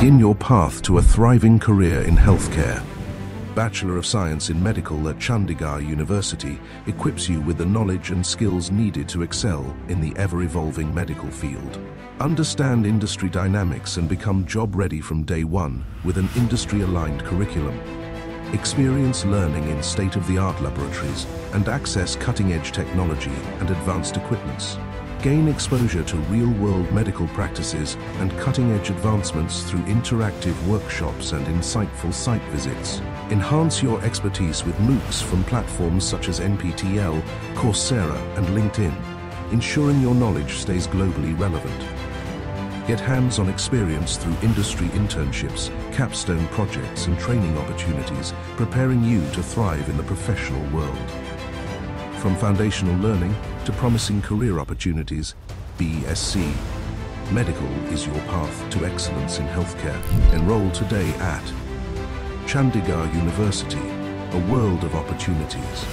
Begin your path to a thriving career in healthcare. Bachelor of Science in Medical at Chandigarh University equips you with the knowledge and skills needed to excel in the ever-evolving medical field. Understand industry dynamics and become job-ready from day one with an industry-aligned curriculum. Experience learning in state-of-the-art laboratories and access cutting-edge technology and advanced equipments. Gain exposure to real-world medical practices and cutting-edge advancements through interactive workshops and insightful site visits. Enhance your expertise with MOOCs from platforms such as NPTEL, Coursera and LinkedIn, ensuring your knowledge stays globally relevant. Get hands-on experience through industry internships, capstone projects and training opportunities, preparing you to thrive in the professional world. From foundational learning to promising career opportunities, BSc. Medical is your path to excellence in healthcare. Enroll today at Chandigarh University, a world of opportunities.